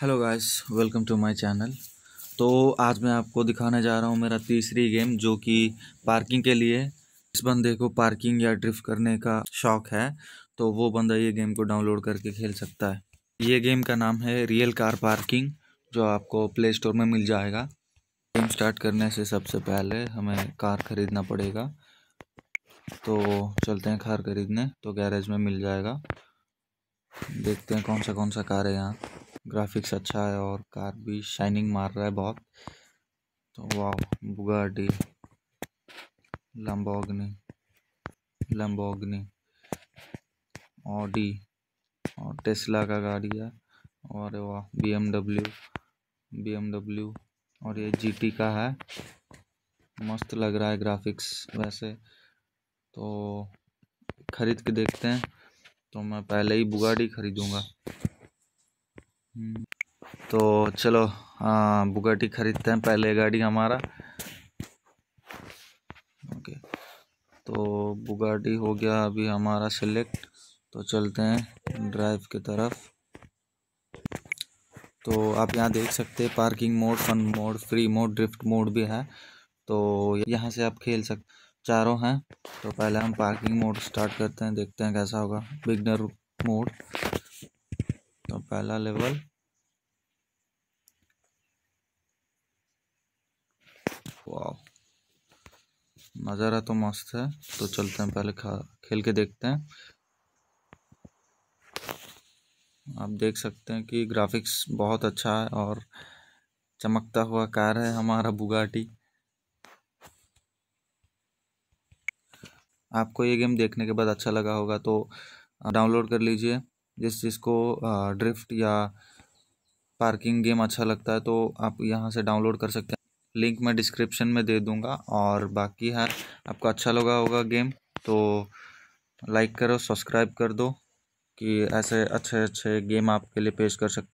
Hello guys welcome to my channel तो आज मैं आपको दिखाने जा रहा हूँ मेरा तीसरी गेम जो कि पार्किंग के लिए। इस बंदे को पार्किंग या ड्रिफ्ट करने का शौक है तो वो बंदा ये गेम को डाउनलोड करके खेल सकता है। ये गेम का नाम है रियल कार पार्किंग जो आपको प्ले स्टोर में मिल जाएगा। गेम स्टार्ट करने से सबसे पहले हमें कार ख़रीदना पड़ेगा। तो चलते हैं कार ख़रीदने तो गैरेज में मिल जाएगा। देखते हैं कौन सा कौन सा कार है यहाँ। ग्राफिक्स अच्छा है और कार भी शाइनिंग मार रहा है बहुत। तो वाह बुगाटी लम्बोगनी लम्बोगनी ऑडी और टेस्ला का गाड़ी है। और वाह B M W B M W और ये जीटी का है। मस्त लग रहा है ग्राफिक्स वैसे। तो ख़रीद के देखते हैं। तो मैं पहले ही बुगाडी ख़रीदूँगा। तो चलो हाँ बुगाटी ख़रीदते हैं पहले गाड़ी हमारा। ओके तो बुगाटी हो गया अभी हमारा सिलेक्ट तो चलते हैं ड्राइव की तरफ़। तो आप यहाँ देख सकते हैं parking mode fun mode free mode drift mode भी है। तो यहाँ से आप खेल सक, चारों हैं। तो पहले हम पार्किंग मोड स्टार्ट करते हैं, देखते हैं कैसा होगा। बिगनर मोड पहला लेवल। नज़ारा तो मस्त है। तो चलते हैं पहले खेल के देखते हैं। आप देख सकते हैं कि ग्राफिक्स बहुत अच्छा है और चमकता हुआ कार है हमारा बुगाटी आपको ये गेम देखने के बाद अच्छा लगा होगा तो डाउनलोड कर लीजिए। जिस जिसको ड्रिफ्ट या पार्किंग गेम अच्छा लगता है तो आप यहाँ से डाउनलोड कर सकते हैं। लिंक मैं डिस्क्रिप्शन में दे दूँगा और बाकी है, आपको अच्छा लगा होगा गेम तो लाइक करो सब्सक्राइब कर दो कि ऐसे अच्छे अच्छे गेम आपके लिए पेश कर सकते